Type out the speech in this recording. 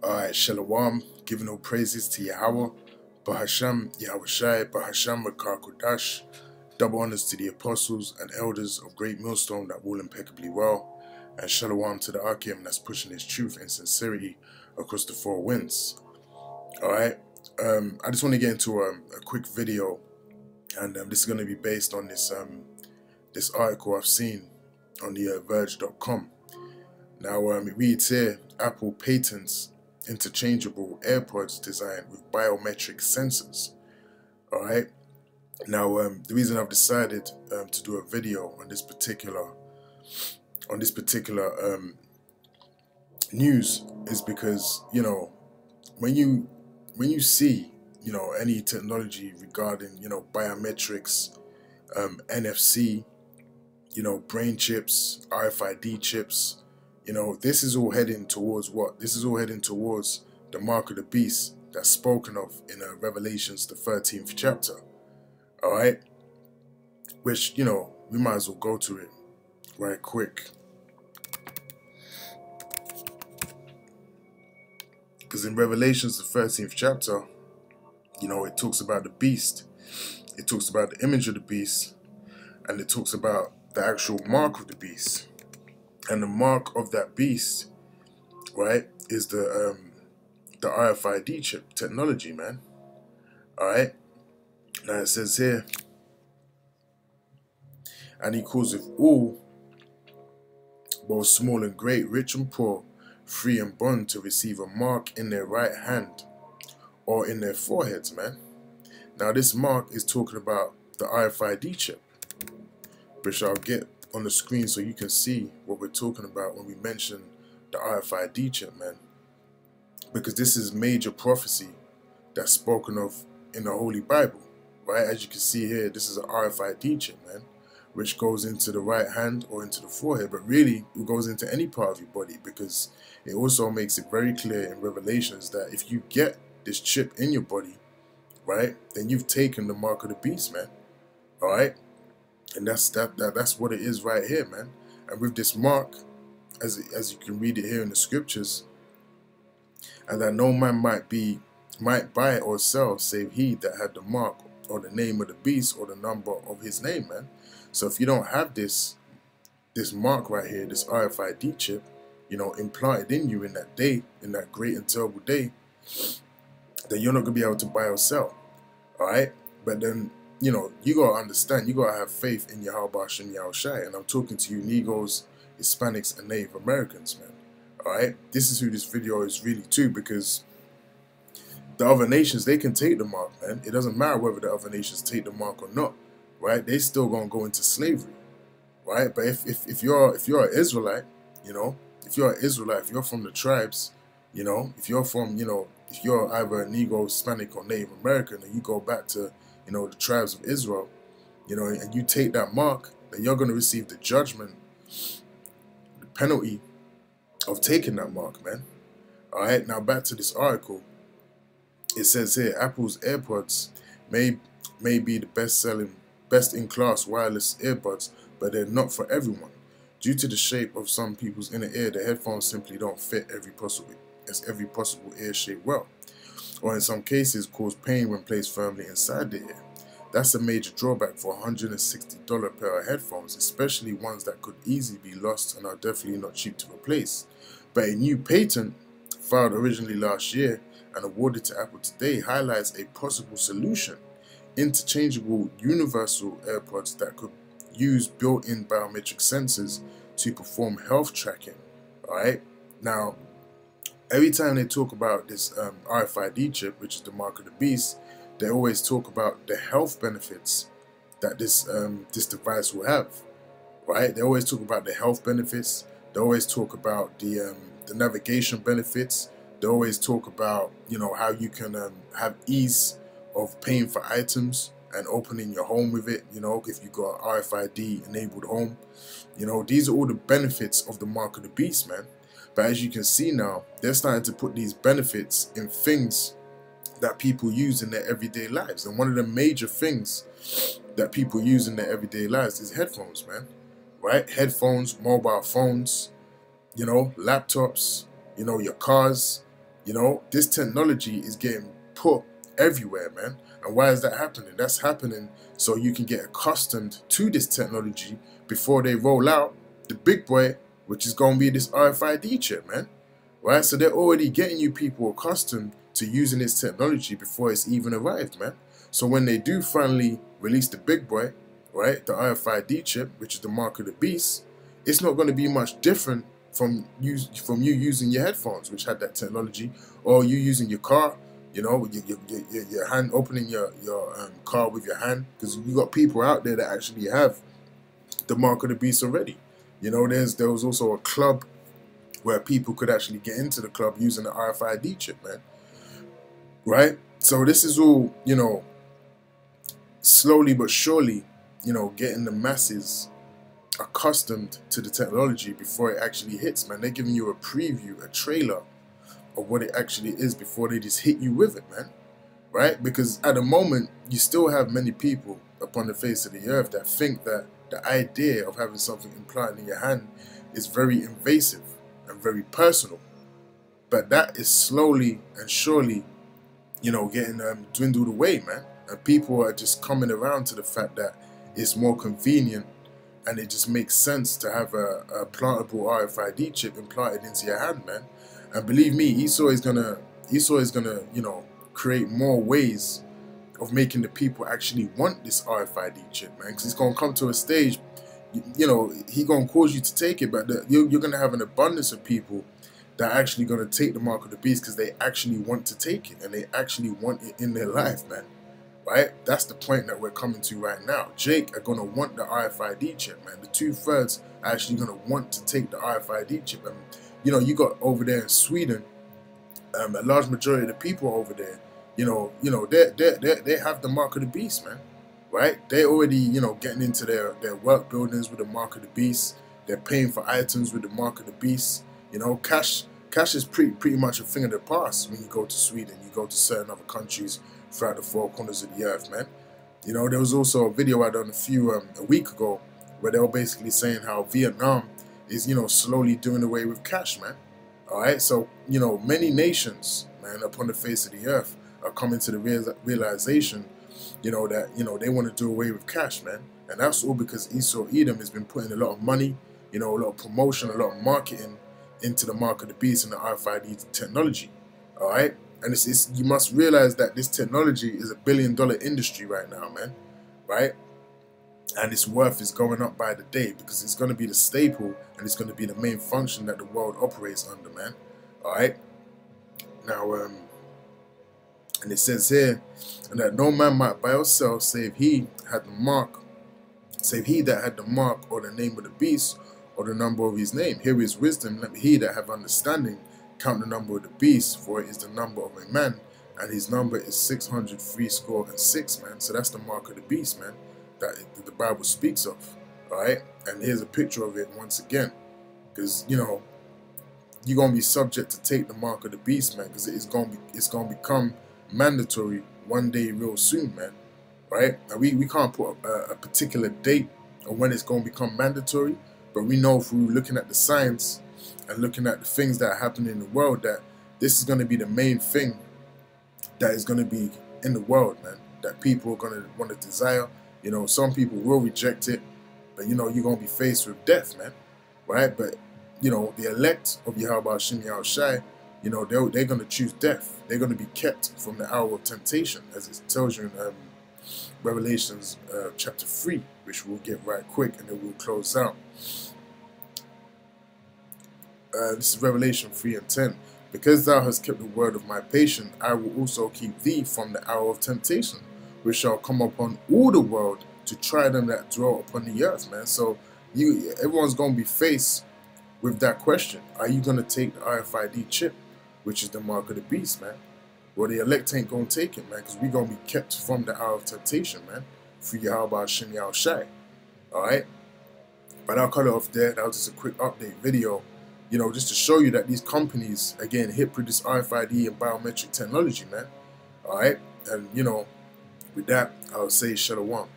Alright, Shalom, giving all praises to Yahweh, Bahasham, Yahushai, Bahasham, Kodash, double honors to the apostles and elders of Great Millstone that rule impeccably well, and Shalom to the Akim that's pushing his truth and sincerity across the four winds. Alright, um, I just want to get into um, a quick video, and um, this is going to be based on this um, this article I've seen on the uh, Verge.com. Now, um, it reads here, Apple patents interchangeable AirPods designed with biometric sensors. All right. Now, um, the reason I've decided um, to do a video on this particular on this particular um, news is because you know when you when you see you know any technology regarding you know biometrics, um, NFC, you know brain chips, RFID chips, you know, this is all heading towards what? This is all heading towards the mark of the beast that's spoken of in uh, Revelations, the 13th chapter. All right? Which, you know, we might as well go to it right quick. Because in Revelations, the 13th chapter, you know, it talks about the beast, it talks about the image of the beast, and it talks about the actual mark of the beast. And the mark of that beast, right, is the um, the RFID chip technology, man. All right. Now it says here, and he calls it all, both small and great, rich and poor, free and bond, to receive a mark in their right hand or in their foreheads, man. Now this mark is talking about the RFID chip, which I'll get on the screen so you can see what we're talking about when we mention the RFID chip, man. Because this is major prophecy that's spoken of in the Holy Bible, right? As you can see here, this is an RFID chip, man, which goes into the right hand or into the forehead, but really it goes into any part of your body because it also makes it very clear in Revelations that if you get this chip in your body, right, then you've taken the mark of the beast, man. All right? And that's that, that that's what it is right here, man. And with this mark, as as you can read it here in the scriptures, and that no man might be might buy or sell save he that had the mark or the name of the beast or the number of his name, man. So if you don't have this this mark right here, this RFID chip, you know, implanted in you in that day, in that great and terrible day, then you're not gonna be able to buy or sell. All right. But then you know, you gotta understand, you gotta have faith in Yahweh Hashem Yahushai. And I'm talking to you Negroes, Hispanics, and Native Americans, man. Alright? This is who this video is really to because the other nations, they can take the mark, man. It doesn't matter whether the other nations take the mark or not. Right? They still gonna go into slavery. Right? But if, if, if you're if you're an Israelite, you know, if you're an Israelite, if you're from the tribes, you know, if you're from, you know, if you're either a Negro, Hispanic, or Native American, and you go back to you know, the tribes of Israel, you know, and you take that mark, then you're going to receive the judgment, the penalty of taking that mark, man. All right, now back to this article. It says here, Apple's AirPods may may be the best-selling, best-in-class wireless earbuds, but they're not for everyone. Due to the shape of some people's inner ear, the headphones simply don't fit every possible as every possible ear shape well or in some cases cause pain when placed firmly inside the ear. That's a major drawback for $160 pair of headphones, especially ones that could easily be lost and are definitely not cheap to replace. But a new patent, filed originally last year and awarded to Apple today, highlights a possible solution. Interchangeable universal AirPods that could use built-in biometric sensors to perform health tracking. Alright? Now, every time they talk about this um, RFID chip, which is the mark of the beast, they always talk about the health benefits that this um, this device will have, right? They always talk about the health benefits. They always talk about the um, the navigation benefits. They always talk about you know how you can um, have ease of paying for items and opening your home with it. You know if you got RFID enabled home, you know these are all the benefits of the mark of the beast, man. But as you can see now, they're starting to put these benefits in things that people use in their everyday lives. And one of the major things that people use in their everyday lives is headphones, man. Right? Headphones, mobile phones, you know, laptops, you know, your cars, You know, this technology is getting put everywhere, man. And why is that happening? That's happening so you can get accustomed to this technology before they roll out the big boy, which is going to be this RFID chip, man. Right? So they're already getting you people accustomed to using this technology before it's even arrived, man. So when they do finally release the big boy, right, the RFID chip, which is the mark of the beast, it's not going to be much different from you from you using your headphones, which had that technology, or you using your car, you know, your, your, your hand opening your your um, car with your hand, because you got people out there that actually have the mark of the beast already. You know, there's there was also a club where people could actually get into the club using the RFID chip, man. Right? So this is all, you know, slowly but surely, you know, getting the masses accustomed to the technology before it actually hits, man. They're giving you a preview, a trailer of what it actually is before they just hit you with it, man. Right? Because at the moment, you still have many people upon the face of the earth that think that the idea of having something implanted in your hand is very invasive and very personal. But that is slowly and surely, you know, getting um, dwindled away, man. And people are just coming around to the fact that it's more convenient and it just makes sense to have a, a plantable RFID chip implanted into your hand, man. And believe me, Esau is gonna Esau is gonna, you know, create more ways of making the people actually want this RFID chip, man. Because it's gonna come to a stage, you, you know, he gonna cause you to take it, but the, you're, you're gonna have an abundance of people that are actually gonna take the mark of the beast because they actually want to take it and they actually want it in their life, man right? That's the point that we're coming to right now. Jake are going to want the RFID chip, man. The two thirds are actually going to want to take the RFID chip. And, you know, you got over there in Sweden, um, a large majority of the people over there, you know, you know, they they they they have the mark of the beast, man. Right? They already, you know, getting into their their work buildings with the mark of the beast. They're paying for items with the mark of the beast. You know, cash cash is pretty pretty much a thing of the past when you go to Sweden. You go to certain other countries throughout the four corners of the earth, man. You know, there was also a video I done a few um, a week ago where they were basically saying how Vietnam is, you know, slowly doing away with cash, man. All right, so you know, many nations, man, upon the face of the earth are coming to the real realization, you know, that you know they want to do away with cash, man, and that's all because Esau Edom has been putting a lot of money, you know, a lot of promotion, a lot of marketing into the mark of the beast and the RFID technology. All right, and it's, it's, you must realize that this technology is a billion dollar industry right now, man. Right? And its worth is going up by the day because it's going to be the staple and it's going to be the main function that the world operates under, man. All right? Now, um, and it says here, and that no man might buy or sell save he had the mark, save he that had the mark or the name of the beast or the number of his name. Here is wisdom, let he that have understanding Count the number of the beast, for it is the number of a man, and his number is 603 score and six, man. So that's the mark of the beast, man, that the Bible speaks of. All right, and here's a picture of it once again, because you know you're gonna be subject to take the mark of the beast, man, because it's gonna be it's gonna become mandatory one day, real soon, man. Right? And we we can't put a, a particular date on when it's gonna become mandatory, but we know through looking at the science and looking at the things that are happening in the world that this is going to be the main thing that is going to be in the world, man. That people are going to want to desire. You know, some people will reject it, but you know, you're going to be faced with death, man. Right? But, you know, the elect of Yahweh Shem Shai, you know, they're, they're going to choose death. They're going to be kept from the hour of temptation, as it tells you in um, Revelations uh, chapter 3, which we'll get right quick and then we'll close out uh, this is Revelation 3 and 10. Because thou hast kept the word of my patience, I will also keep thee from the hour of temptation, which shall come upon all the world to try them that dwell upon the earth, man. So you, everyone's going to be faced with that question. Are you going to take the RFID chip, which is the mark of the beast, man? Well, the elect ain't to take it, man, because going to be kept from the hour of temptation, man, through Yahweh Shem Shai. All right? But I'll cut it off there. That was just a quick update video you know, just to show you that these companies, again, hit produce RFID and biometric technology, man. All right. And, you know, with that, I'll say Shalom.